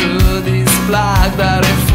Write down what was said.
to this flag that if